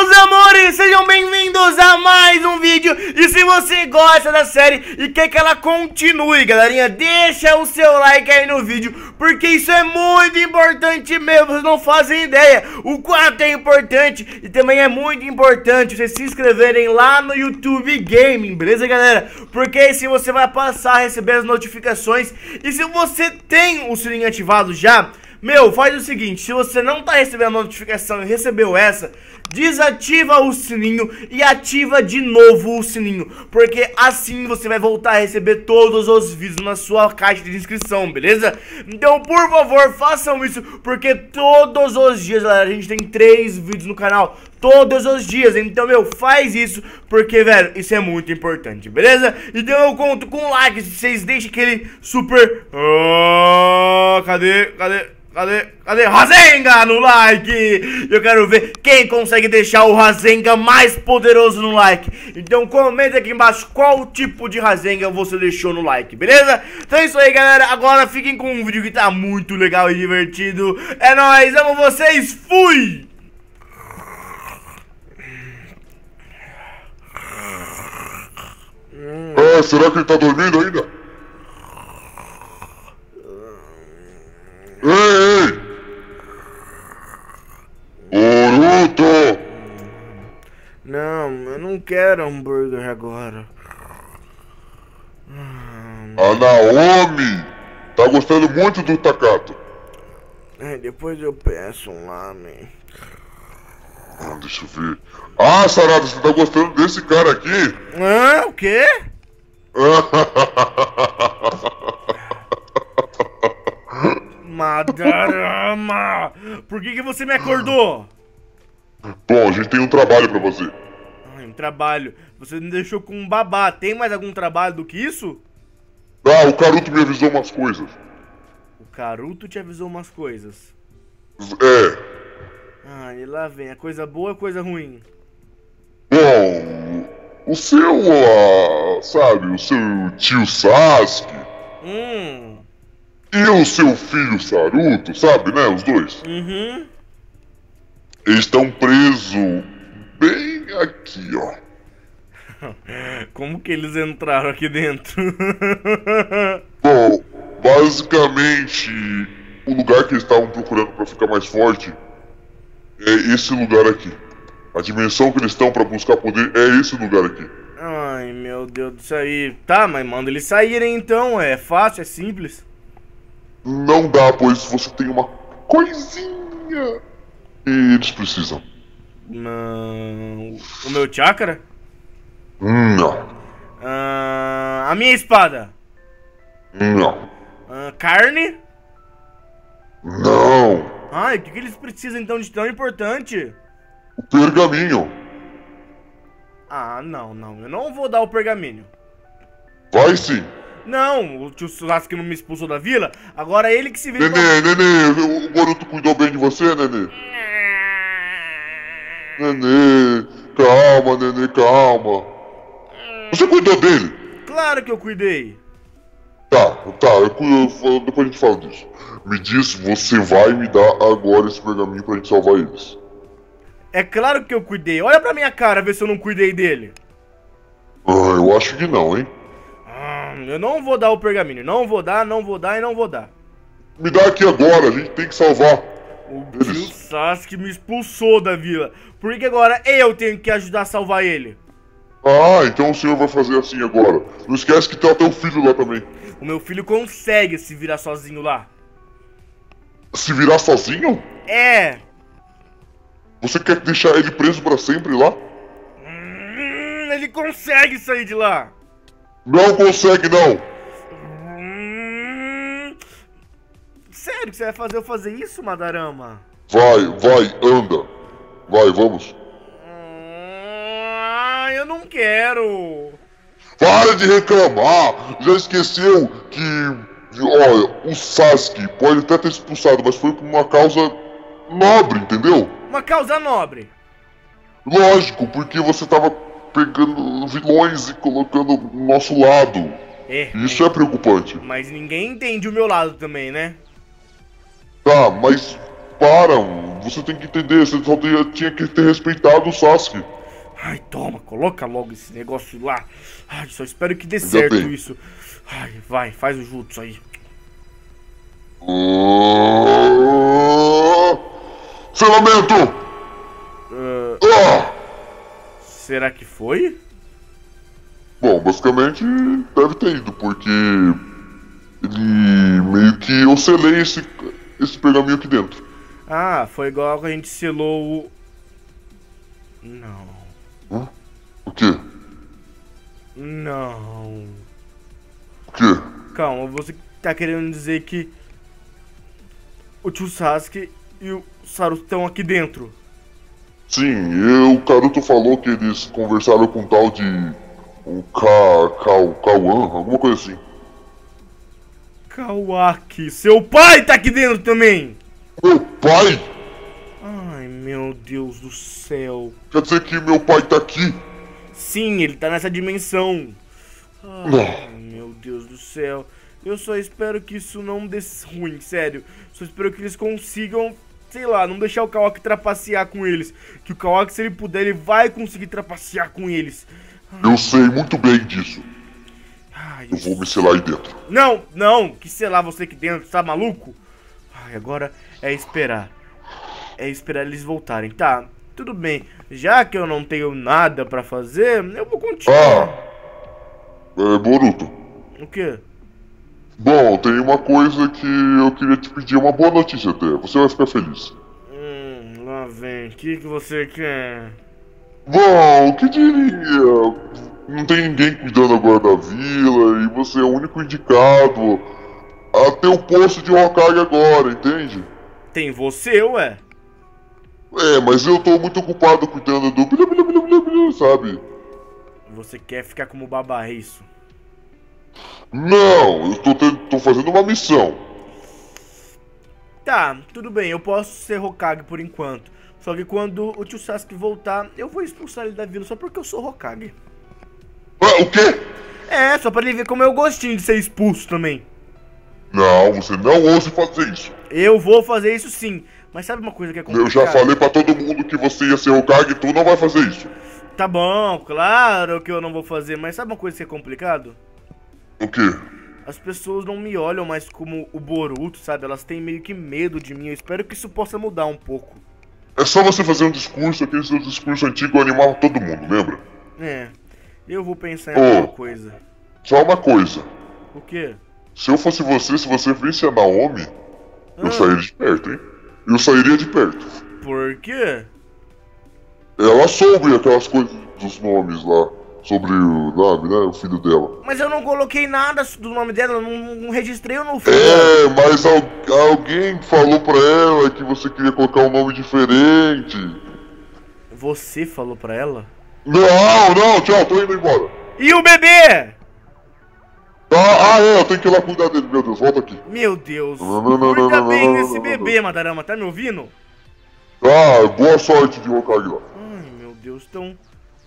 meus amores, sejam bem-vindos a mais um vídeo. E se você gosta da série e quer que ela continue, galerinha Deixa o seu like aí no vídeo Porque isso é muito importante mesmo, vocês não fazem ideia. O quanto é importante E também é muito importante vocês se inscreverem lá no YouTube Gaming, beleza galera? Porque assim você vai passar a receber as notificações. E se você tem o sininho ativado já meu, faz o seguinte, se você não tá recebendo a notificação e recebeu essa, desativa o sininho e ativa de novo o sininho, porque assim você vai voltar a receber todos os vídeos na sua caixa de inscrição, beleza? Então, por favor, façam isso, porque todos os dias, galera, a gente tem três vídeos no canal, todos os dias, então, meu, faz isso, porque, velho, isso é muito importante, beleza? Então eu conto com like, vocês deixem aquele super... Oh, cadê, cadê... Cadê? Cadê? Razenga no like! Eu quero ver quem consegue deixar o Razenga mais poderoso no like. Então comenta aqui embaixo qual tipo de Razenga você deixou no like, beleza? Então é isso aí, galera. Agora fiquem com um vídeo que tá muito legal e divertido. É nóis, amo vocês, fui! Ah, será que ele tá dormindo ainda? Quero hambúrguer agora. A Naomi tá gostando muito do Takato. É, depois eu peço um lamen. Ah, deixa eu ver. Ah, Sarada, você tá gostando desse cara aqui? Ah, o quê? Madarama! Por que, que você me acordou? Bom, a gente tem um trabalho pra você. Um trabalho. Você me deixou com um babá. Tem mais algum trabalho do que isso? Ah, o Caruto me avisou umas coisas. O Caruto te avisou umas coisas? É. Ah, e lá vem. A coisa boa ou coisa ruim? Bom, o seu, uh, sabe, o seu tio Sasuke. Hum. E o seu filho Saruto, sabe, né? Os dois. Uhum. Eles estão presos bem aqui, ó. Como que eles entraram aqui dentro? Bom, basicamente, o lugar que eles estavam procurando para ficar mais forte é esse lugar aqui. A dimensão que eles estão para buscar poder é esse lugar aqui. Ai, meu Deus do céu. Tá, mas manda eles saírem então. É fácil, é simples. Não dá, pois você tem uma coisinha e eles precisam. Não. O meu chakra? Não. Ah, a minha espada? Não. Ah, carne? Não. Ai, o que, que eles precisam então de tão importante? O pergaminho. Ah, não, não. Eu não vou dar o pergaminho. Vai sim. Não, o tio Sasuke não me expulsou da vila. Agora é ele que se vê. Nenê, pra... nenê, o Boruto cuidou bem de você, nenê? Nenê, calma, nenê, calma. Você cuidou dele? Claro que eu cuidei. Tá, tá, eu, depois a gente fala disso. Me diz, você vai me dar agora esse pergaminho pra gente salvar eles. É claro que eu cuidei. Olha pra minha cara, ver se eu não cuidei dele. Ah, eu acho que não, hein? Ah, eu não vou dar o pergaminho. Não vou dar, não vou dar e não vou dar. Me dá aqui agora, a gente tem que salvar. O tio Sasuke me expulsou da vila. Por que agora eu tenho que ajudar a salvar ele? Ah, então o senhor vai fazer assim agora. Não esquece que tem até o filho lá também. O meu filho consegue se virar sozinho lá. Se virar sozinho? É. Você quer deixar ele preso para sempre lá? Hum, ele consegue sair de lá. Não consegue não. Sério que você vai fazer eu fazer isso, Madarama? Vai, vai, anda. Vai, vamos. Ah, eu não quero. Para de reclamar. Já esqueceu que, olha, o Sasuke pode até ter expulsado, mas foi por uma causa nobre, entendeu? Uma causa nobre. Lógico, porque você tava pegando vilões e colocando no nosso lado. É. Isso é preocupante. Mas ninguém entende o meu lado também, né? Tá, mas para, você tem que entender, você só tinha, que ter respeitado o Sasuke. Ai, toma, coloca logo esse negócio lá. Ai, só espero que dê certo bem. isso. Ai, vai, faz o jutsu aí. Ah, Selamento! Ah! Será que foi? Bom, basicamente deve ter ido, porque ele meio que eu selei esse, esse pergaminho aqui dentro. Ah, foi igual que a gente selou o. Não. Hã? O quê? Não. O quê? Calma, você tá querendo dizer que o tio Sasuke e o Saruto estão aqui dentro. Sim, eu, o Karuto falou que eles conversaram com um tal de. O Ka. Ka. Kawan, alguma coisa assim. Kawaki, seu pai tá aqui dentro também! Meu pai? Ai, meu Deus do céu. Quer dizer que meu pai tá aqui? Sim, ele tá nessa dimensão. Ai, meu Deus do céu. Eu só espero que isso não dê ruim, sério. Só espero que eles consigam, sei lá, não deixar o Kawaki trapacear com eles. Que o Kawaki, se ele puder, ele vai conseguir trapacear com eles. Eu sei muito bem disso. Ai, Eu vou me selar aí dentro. Não, não, que lá você aqui dentro, tá maluco? Ai, agora é esperar. É esperar eles voltarem. Tá, tudo bem. Já que eu não tenho nada pra fazer, eu vou continuar. Ah! É, Boruto. O quê? Bom, tem uma coisa que eu queria te pedir, uma boa notícia até. Você vai ficar feliz. Hum, lá vem. O que, que você quer? Bom, o que diria? Não tem ninguém cuidando agora da vila e você é o único indicado a ter o posto de Hokage agora, entende? Tem você, ué? É, mas eu tô muito ocupado cuidando do blá, blá, blá, blá, blá, sabe? Você quer ficar como babarriço? Não, eu tô, tendo- tô fazendo uma missão. Tá, tudo bem, eu posso ser Hokage por enquanto. Só que quando o tio Sasuke voltar, eu vou expulsar ele da vila só porque eu sou Hokage. O quê? É, só pra ele ver como eu gostinho de ser expulso também. Não, você não ouse fazer isso. Eu vou fazer isso sim. Mas sabe uma coisa que é complicada? Eu já falei pra todo mundo que você ia ser Hokage e tu não vai fazer isso. Tá bom, claro que eu não vou fazer, mas sabe uma coisa que é complicado? O quê? As pessoas não me olham mais como o Boruto, sabe? Elas têm meio que medo de mim. Eu espero que isso possa mudar um pouco. É só você fazer um discurso, aquele seu discurso antigo animava todo mundo, lembra? É, eu vou pensar em alguma coisa. Só uma coisa. O quê? Se eu fosse você, se você visse a Naomi, eu Ah. sairia de perto, hein? Eu sairia de perto. Por quê? Ela soube aquelas coisas dos nomes lá. Sobre o nome, né? O filho dela. Mas eu não coloquei nada do nome dela, eu não, não registrei o no filho. É, mas al- alguém falou pra ela que você queria colocar um nome diferente. Você falou pra ela? Não, não, tchau, tô indo embora. E o bebê? Ah, ah, é, eu tenho que ir lá cuidar dele, meu Deus, volta aqui. Meu Deus, cuida bem desse bebê, Madarama, tá me ouvindo? Ah, boa sorte de Hokage lá. Ai, meu Deus, então...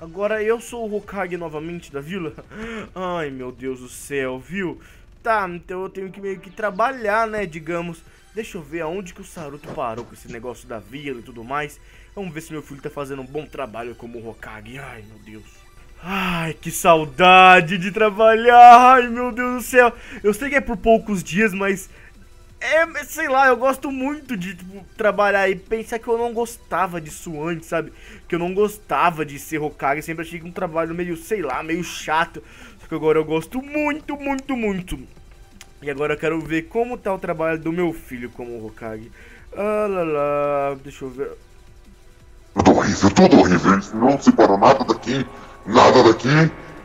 Agora eu sou o Hokage novamente da vila? Ai, meu Deus do céu, viu? Tá, então eu tenho que meio que trabalhar, né, digamos. Deixa eu ver aonde que o Saruto parou com esse negócio da vila e tudo mais. Vamos ver se meu filho tá fazendo um bom trabalho como Hokage. Ai, meu Deus. Ai, que saudade de trabalhar. Ai, meu Deus do céu. Eu sei que é por poucos dias, mas é, sei lá, eu gosto muito de tipo, trabalhar e pensar que eu não gostava disso antes, sabe? Que eu não gostava de ser Hokage, sempre achei que um trabalho meio, sei lá, meio chato. Só que agora eu gosto muito, muito, muito. E agora eu quero ver como tá o trabalho do meu filho como Hokage. Ah, lá, lá, deixa eu ver. Tudo horrível, tudo horrível. Eles não separam nada daqui, nada daqui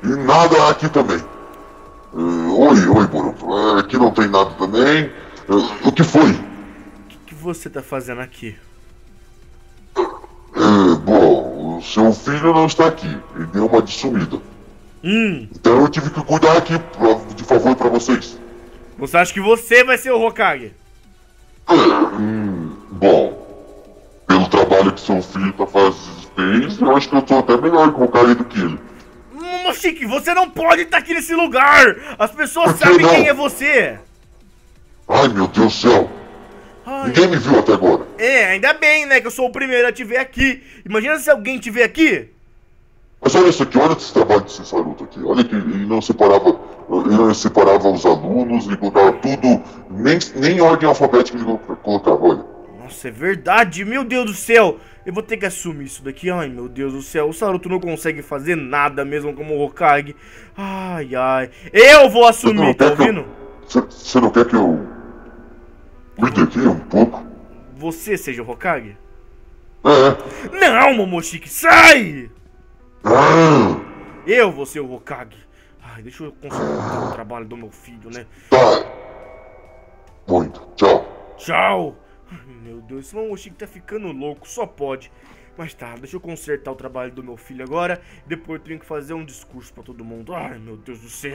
e nada aqui também. Eh, oi, oi, Boruto. Eh, aqui não tem nada também. Eh, o que foi? O que, que você tá fazendo aqui? Bom, o seu filho não está aqui. Ele deu uma de sumida. Hum, Então eu tive que cuidar aqui pra- de favor pra vocês. você acha que você vai ser o Hokage? Que seu filho tá fazendo, eu acho que eu sou até melhor que o cara do que ele. Hum, Mochique, você não pode estar aqui nesse lugar! As pessoas sabem não? quem é você! Ai meu Deus do céu! Ai. Ninguém me viu até agora. É, ainda bem, né, que eu sou o primeiro a te ver aqui. Imagina se alguém te ver aqui. Mas olha isso aqui, olha esse trabalho desse Saruto aqui. Olha que ele não separava, ele não separava os alunos, ele colocava tudo, nem, nem ordem alfabética ele colocava, olha. Nossa, é verdade, meu Deus do céu. Eu vou ter que assumir isso daqui. Ai, meu Deus do céu. O Saruto não consegue fazer nada mesmo como o Hokage. Ai, ai. Eu vou assumir, tá ouvindo? Você não quer que eu cuide aqui um pouco? Você seja o Hokage? É. Não, Momoshiki, sai! Ah, Eu vou ser o Hokage. Ai, deixa eu consertar o trabalho do meu filho, né? tá. Muito. Tchau. Tchau! Meu Deus, esse Momoshiki tá ficando louco, só pode. Mas tá, deixa eu consertar o trabalho do meu filho agora. Depois eu tenho que fazer um discurso pra todo mundo. Ai, meu Deus do céu.